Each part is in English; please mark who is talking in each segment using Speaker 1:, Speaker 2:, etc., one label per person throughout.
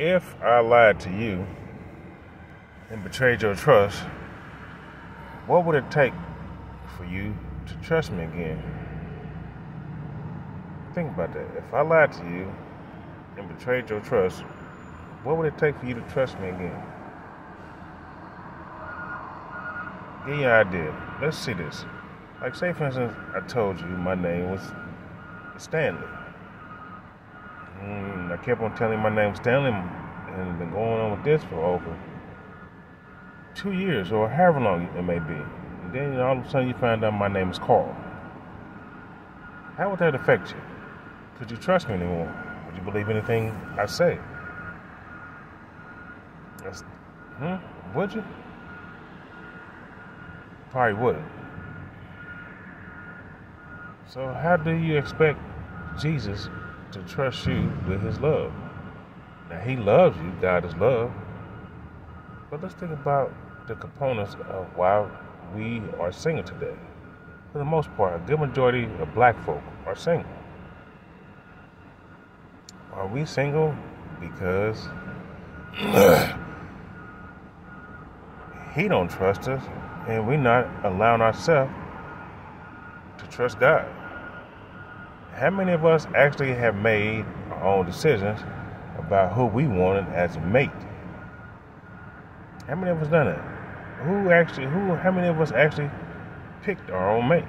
Speaker 1: if I lied to you and betrayed your trust, what would it take for you to trust me again? Think about that. If I lied to you and betrayed your trust, what would it take for you to trust me again? Give you an idea. Let's see this. Like, say, for instance, I told you my name was Stanley. And I kept on telling my name was Stanley and been going on with this for over two years or however long it may be. And then you know, all of a sudden you find out my name is Carl. How would that affect you? Could you trust me anymore? Would you believe anything I say? That's, hmm? Would you? Probably wouldn't. So, how do you expect Jesus to trust you with his love? Now, he loves you, God is love. But let's think about the components of why we are single today. For the most part, a good majority of black folk are single. Are we single because he don't trust us and we're not allowing ourselves to trust God? How many of us actually have made our own decisions about who we wanted as a mate? How many of us done that? Who actually who how many of us actually picked our own mate?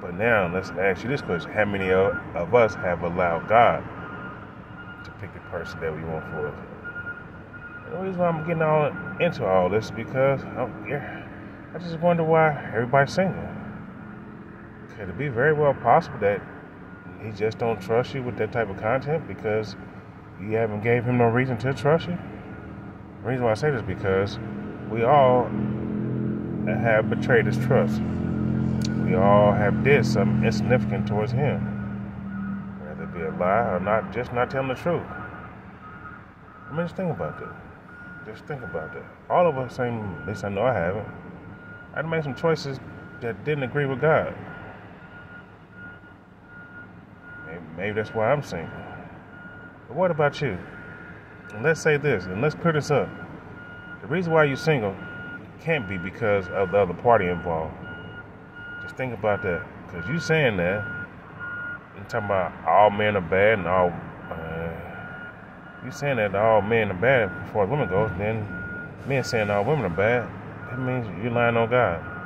Speaker 1: But now let's ask you this question. How many of, of us have allowed God to pick the person that we want for us? And the reason why I'm getting all into all this is because I'm, yeah, I just wonder why everybody's single. Could it be very well possible that he just don't trust you with that type of content because you haven't gave him no reason to trust you? The reason why I say this is because we all have betrayed his trust we all have did something insignificant towards him. Whether it be a lie or not, just not telling the truth. I mean, just think about that. Just think about that. All of us, same, at least I know I haven't. I made some choices that didn't agree with God. Maybe, maybe that's why I'm single. But what about you? And let's say this, and let's clear this up. The reason why you're single can't be because of the other party involved. Just think about that. Because you saying that, you're talking about all men are bad and all. Uh, you saying that all men are bad as women goes, then men saying all women are bad, that means you're lying on God.